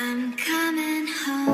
I'm coming home.